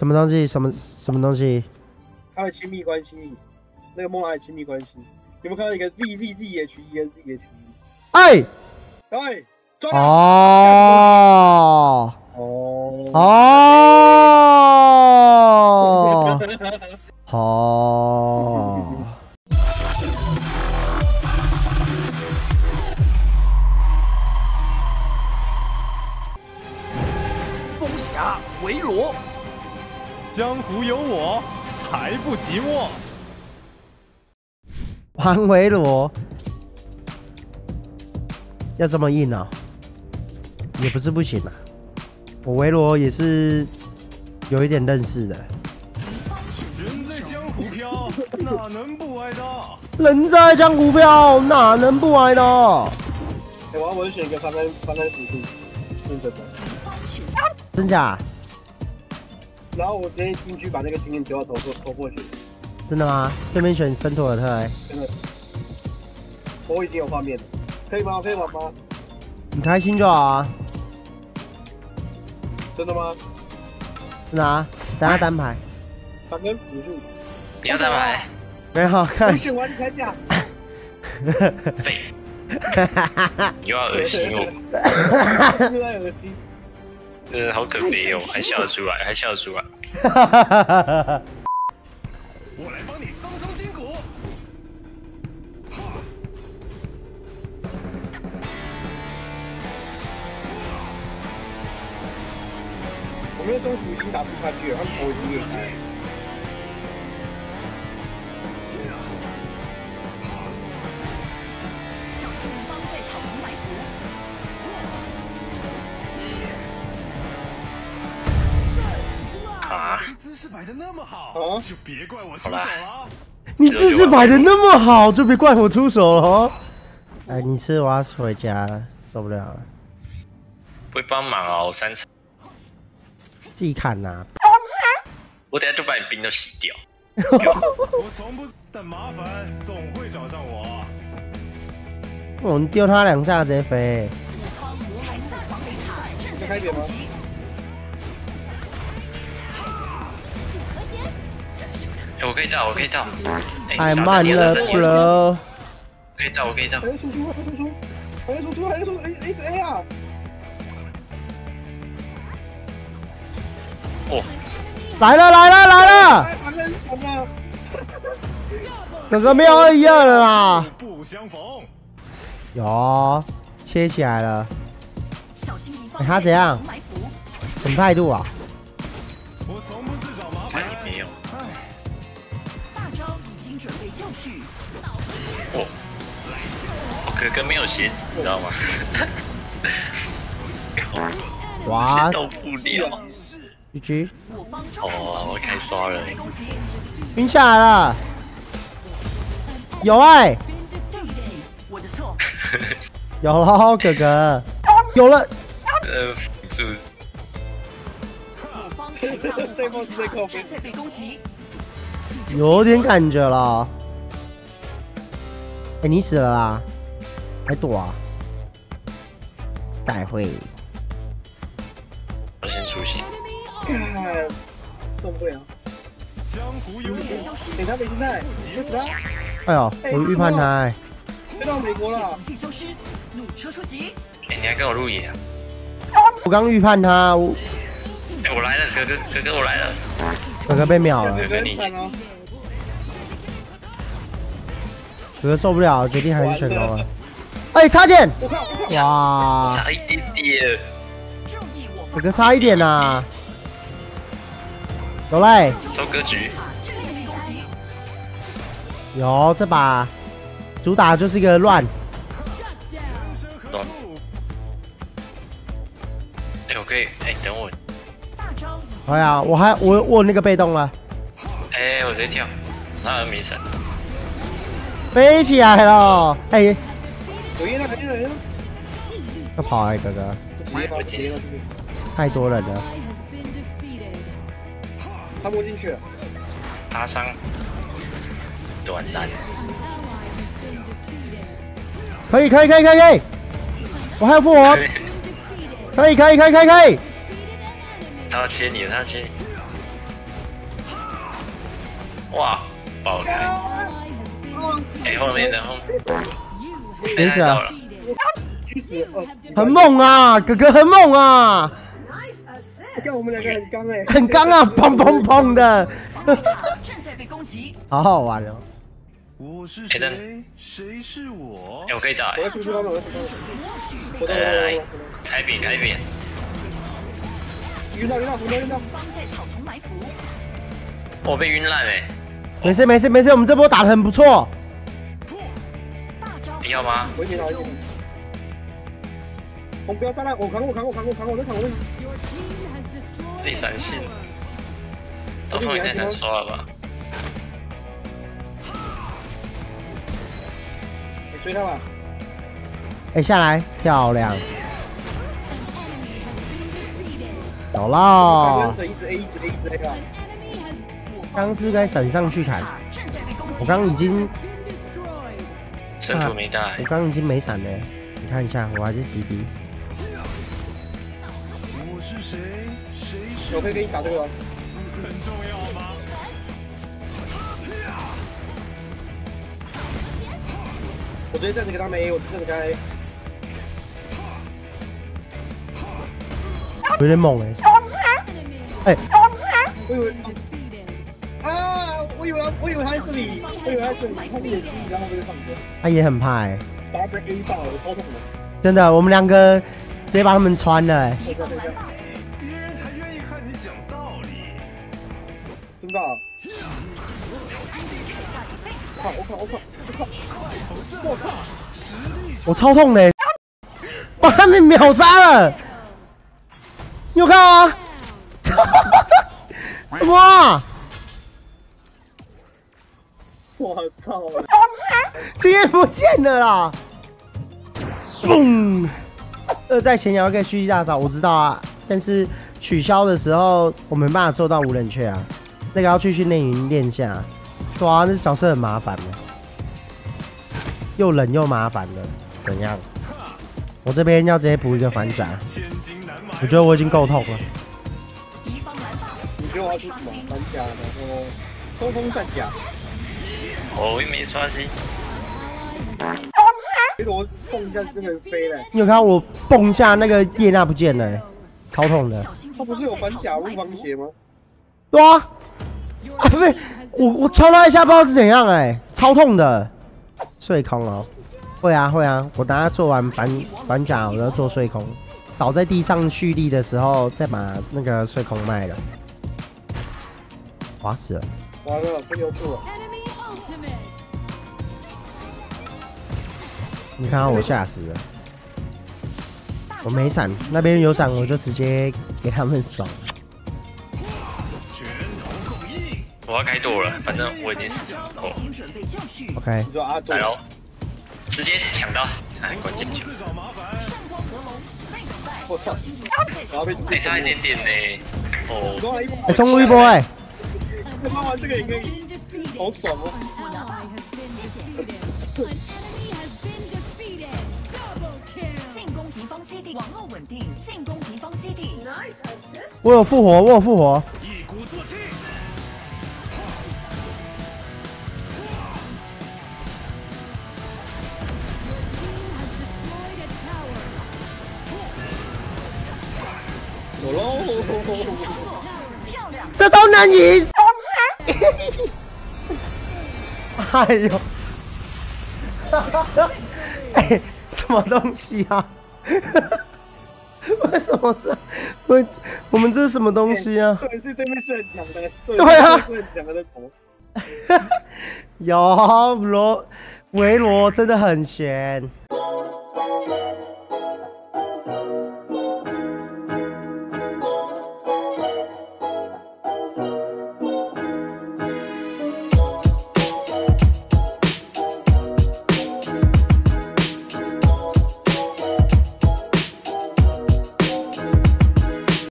什么东西？什么什么东西？他的亲密关系，那个梦爱的亲密关系，有没有看到一个 Z Z Z H E 跟 Z H E？哎，对，抓到哦！哦。哦！好，风侠维罗，江湖有我，才不寂寞。黄维罗要这么硬啊、也不是不行啊。我维罗也是有一点认识的，人在江湖飘，哪能不挨刀？人在江湖飘，哪能不挨刀？哎，我要我就选一个翻开翻开辅助，认真的。真假？然后我直接进去把那个经验丢到头头头过去，真的吗？对面选森托尔特、欸，真的。我已经有画面了，可以吗？可以玩吗？你开心就好啊。真的吗？真的啊，等下单排。反正辅助，你要单排？没有我看，选完你开价。废，你 又要恶心我，又在恶心。真的好可悲哦，还笑得出来，还笑得出来。我来帮你松松筋骨。我们的东西已经打不下去了，他们头已经摆的那么好，啊就别怪我出手了。你姿势摆的那么好，就别怪我出手了哦。哎，你吃，我要回家了，受不了了，会帮忙哦，我三层，自己砍呐、我等下就把你兵都洗掉。我从不，等麻烦总会找上我。我们丢他两下直接飞。开一点吗？哎，我可以到，我可以到。哎太小慢了张你要在这里，bro。可以到，我可以到还。有输出，还有输出，还有输出，还有输出，哎哎哎呀！哦，来了来了来了，哎，反正什么？哥哥没有二一二了啦。不相逢，有，切起来了，小心敌方哎他怎样。什么态度啊？经准备就绪，哦，我哥哥没有鞋子，你知道吗？哇 到不了。方招哦，我开刷了。攻击，晕下来了，有爱，对不起，我的错。有了，哥哥，有了，呃，辅助我方凯撒木这波是在靠边正在被攻击，有点感觉了。哎，你死了啦，还躲啊？再会。我先出现。看，动不了。江湖有我，给他没心态，就死他，哎呦，我预判他、哎飞到美国了防。器消失，怒车出击，哎，你还跟我路野啊？我刚预判他，我哎，我来了，哥哥，哥哥，我来了。哥哥被秒了哥哥受不了，决定还是成功了。哎，差点！哇，差一点点。我哥哥差一点呐、有嘞，收割局，有这把主打就是一个乱，乱。哎，我可以，哎，等我。哎呀，我还我我那个被动了，哎，我直接跳，那没成。飞起来了，哎，有烟了，有烟了，有烟了！要跑哎，哥哥，太多人了，他摸进去。了，爬伤，短单。可以可以可以可以可以，我还有复活，可以可以可以可以可以，他要切你了，他要切你。哇，爆开！哎，后面的后面，没事啊到了，去死！哦，很猛啊，哥哥很猛啊，看我们两个很刚哎，很刚啊，砰砰砰的，防御塔正在被攻击，好好玩哦。我是谁？谁是我哎，？我可以打我，要出去帮忙，我要出去准备教训，帮忙，我来来来到开扁开扁，晕到晕到晕到晕到，方在草丛埋伏，我被晕烂哎，没事没事没事，我们这波打的很不错。大招你要吗？我不要上来，我扛我扛我扛我扛我在扛我在扛。第三线，刀锋也太难刷了吧？你追他吧，哎，下来，漂亮，有刚啦刚。一直 A 一直 A 一直 A 啊，刚刚是不是该闪上去砍？我刚刚已经，深度没大我，刚刚已经没闪了。你看一下，我还是 CD。我是谁？谁是我可以给你打这个吗？很重要吗？我直接站着给他们 A，我站着给他 A。有点猛哎、哎、我以为啊，我以为我以为他在这里，我以为他在这里，他他也很怕哎、把他被 A 爆了，超痛的。真的，我们两个直接把他们穿了才愿意和你讲道理。真的！我靠！我靠！我靠！我靠！我超痛的、欸，把他们秒杀了。你有看到吗？什么啊？我操！经验不见了啦！嘣！二在前摇可以蓄力大招，我知道啊，但是取消的时候我没办法做到无冷却啊，那个要去训练营练一下。对啊，那角色很麻烦的，又冷又麻烦的，怎样？我这边要直接补一个反转，我觉得我已经够痛了。敌方蓝霸你觉得我要出什么？反甲，然后冲锋战甲，我又没刷新，结果我蹦一下就能飞了。你有看到我蹦一下那个叶娜不见了、欸，超痛的。小心他不是有反甲入防鞋吗？对啊，啊不是，我我敲他一下不知道是怎样哎、超痛的。碎空哦，会啊会啊，我等下做完反反甲，我要做碎空，倒在地上蓄力的时候再把那个碎空卖了。滑死了，完了，被留住了。你看到我吓死了。我没闪，那边有闪我就直接给他们爽。拳头够硬，我要开剁了，反正我已经死了。，OK，来，喽，直接抢到，哎，关键球，我操！被哎，差一点点呢，哦，多了一波。哎、冲入一波哎、他玩这个也可以，好爽哦！我拿到，谢谢。进攻敌方基地，网络稳定，进攻敌方基地。我有复活，我有复活。这都能赢？哎呦！哎，什么东西啊？为什么这？我我们这是什么东西啊？可是对面是很强的，对啊，是很强的头。有罗维罗真的很悬。